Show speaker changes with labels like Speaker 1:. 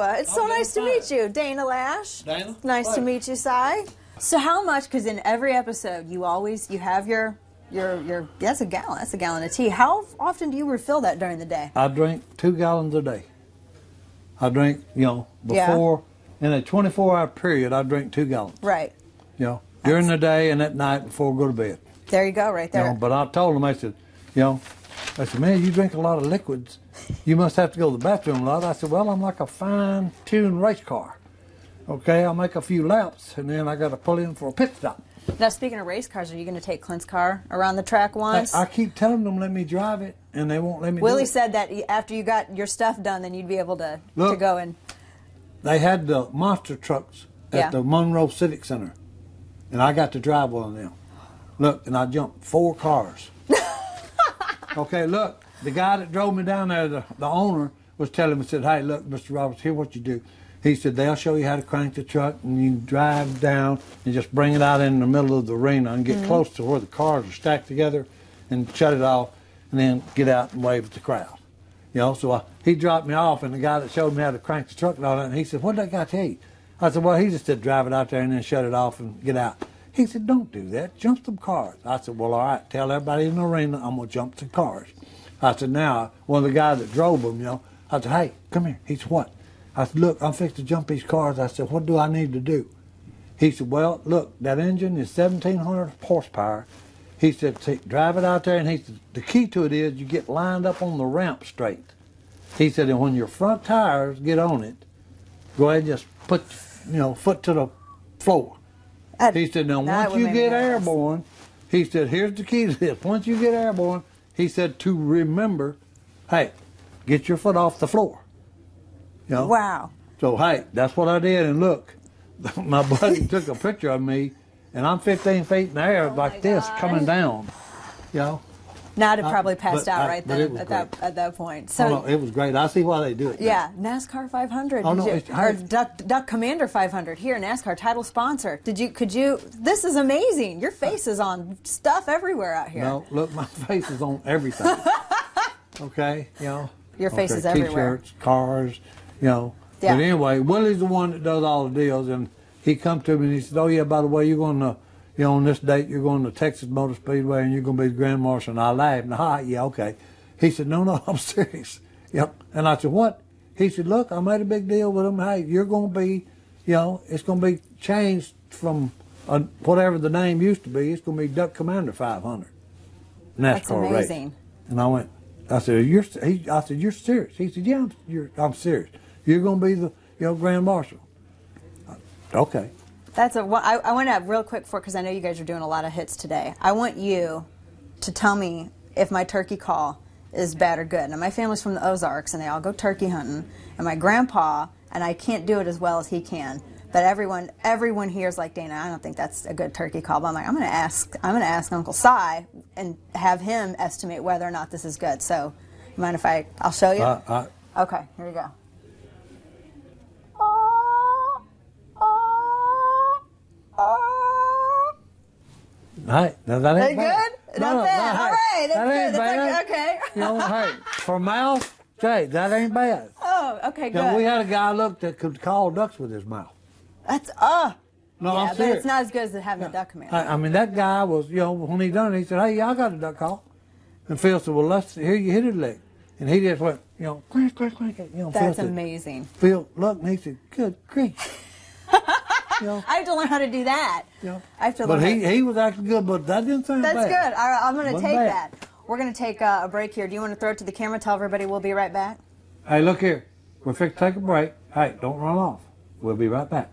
Speaker 1: It's so nice to meet you, Dana Loesch.
Speaker 2: Dana?
Speaker 1: Nice to meet you, Si. So how much? Because in every episode, you always you have your your your that's a gallon. That's a gallon of tea. How often do you refill that during the day?
Speaker 2: I drink two gallons a day. I drink, you know,
Speaker 1: Yeah.
Speaker 2: before in a 24 hour period, I drink two gallons.
Speaker 1: Right.
Speaker 2: You know, during the day and at night before I go to bed.
Speaker 1: There you go, right
Speaker 2: You
Speaker 1: there.
Speaker 2: know, but I told them, I said, you know, I said, man, you drink a lot of liquids. You must have to go to the bathroom a lot. I said, well, I'm like a fine tuned race car. Okay, I'll make a few laps and then I got to pull in for a pit stop.
Speaker 1: now, speaking of race cars, are you going to take Clint's car around the track once?
Speaker 2: I keep telling them let me drive it and they won't let me.
Speaker 1: Willie said that after you got your stuff done, then you'd be able to to go and
Speaker 2: they had the monster trucks at
Speaker 1: Yeah.
Speaker 2: the Monroe Civic Center, and I got to drive one of them. Look, and I jumped four cars. Okay, look, the guy that drove me down there, the, the owner, was telling me, said, "Hey, look, Mr. Roberts, here what you do." He said they'll show you how to crank the truck, and you drive down and just bring it out in the middle of the arena and get mm-hmm. close to where the cars are stacked together, and shut it off, and then get out and wave at the crowd. You know, so I, he dropped me off, and the guy that showed me how to crank the truck and all that, and he said, "What did that guy tell you?" I said, "Well, he just said drive it out there and then shut it off and get out." He said, "Don't do that. Jump some cars." I said, "Well, all right. Tell everybody in the arena I'm gonna jump some cars." I said, "Now, one of the guys that drove them, you know, I said, hey, come here." He said, "What?" I said, "Look, I'm fixing to jump these cars." I said, "What do I need to do?" He said, "Well, look, that engine is 1,700 horsepower." He said, "Drive it out there," and he said, "The key to it is you get lined up on the ramp straight." He said, "And when your front tires get on it, go ahead and just put, you know, foot to the floor."
Speaker 1: That-
Speaker 2: He said, "Now once you get airborne," he said, "Here's the key to this. Once you get airborne," he said, "to remember, hey, get your foot off the floor." You know?
Speaker 1: Wow.
Speaker 2: So hey, that's what I did. And look, my buddy took a picture of me, and I'm 15 feet in the air
Speaker 1: Oh
Speaker 2: like this,
Speaker 1: God.
Speaker 2: coming down. You know,
Speaker 1: Now I'd have
Speaker 2: Uh,
Speaker 1: probably passed out
Speaker 2: I-
Speaker 1: right then at that at that point.
Speaker 2: so,
Speaker 1: So
Speaker 2: it was great. I see why they do it. now.
Speaker 1: yeah, NASCAR 500.
Speaker 2: Oh, no,
Speaker 1: you- or Duck, Duck Commander 500 here, NASCAR title sponsor. Did you? Could you? This is amazing. Your face is on stuff everywhere out here.
Speaker 2: No, look, my face is on everything. okay, you know.
Speaker 1: Your face
Speaker 2: okay,
Speaker 1: is everywhere.
Speaker 2: T-shirts, cars, you know.
Speaker 1: Yeah.
Speaker 2: But anyway, Willie's the one that does all the deals, and he come to me and he said, "Oh yeah, by the way, you're going to, you know, on this date, you're going to Texas Motor Speedway, and you're going to be the Grand Marshal." And I laughed, and hi, yeah, okay. He said, "No, no, I'm serious." Yep. And I said, "What?" He said, "Look, I made a big deal with him. Hey, you're going to be, you know, it's going to be changed from uh, whatever the name used to be. It's going to be Duck Commander 500." NASCAR
Speaker 1: That's
Speaker 2: race.
Speaker 1: amazing.
Speaker 2: And I went, I said, "You're," he, I said, "You're serious?" He said, "Yeah, I'm, you're, I'm serious. You're going to be the, you know, Grand Marshal." I- Okay.
Speaker 1: That's a. well, I, I want to real quick for because I know you guys are doing a lot of hits today. I want you to tell me if my turkey call is bad or good. Now my family's from the Ozarks and they all go turkey hunting, and my grandpa and I can't do it as well as he can. But everyone, everyone here is like Dana. I don't think that's a good turkey call. But I'm like, I'm going to ask. I'm going to ask Uncle Si and have him estimate whether or not this is good. So, mind if I? I'll show you.
Speaker 2: I, I,
Speaker 1: Okay, here you go.
Speaker 2: Hey, now that
Speaker 1: That
Speaker 2: ain't bad.
Speaker 1: good? Not bad.
Speaker 2: hey,
Speaker 1: All right, that's
Speaker 2: that
Speaker 1: good. That's like- okay.
Speaker 2: you know, hey, for mouth, Jay, that ain't bad.
Speaker 1: Oh, okay, good.
Speaker 2: know, we had a guy look that could call ducks with his mouth.
Speaker 1: That's uh.
Speaker 2: No,
Speaker 1: yeah,
Speaker 2: I'm
Speaker 1: but it's not as good as having a duck command.
Speaker 2: I, I mean, that guy was, you know, when he done it, he said, "Hey, I got a duck call," and Phil said, "Well, let's here you hit his leg," and he just went, you know, crank, crank, crank, you know. Phil
Speaker 1: That's
Speaker 2: said-
Speaker 1: amazing.
Speaker 2: Phil looked and he said, "Good grief." Know,
Speaker 1: I have to learn how to do that.
Speaker 2: know.
Speaker 1: I have to
Speaker 2: But he he was acting good, but that didn't sound
Speaker 1: That's
Speaker 2: bad.
Speaker 1: good. I, I'm going to take
Speaker 2: bad.
Speaker 1: that. We're going to take uh, a break here. Do you want to throw it to the camera? Tell everybody we'll be right back.
Speaker 2: Hey, look here. We're fixing to take a break. Hey, don't run off. We'll be right back.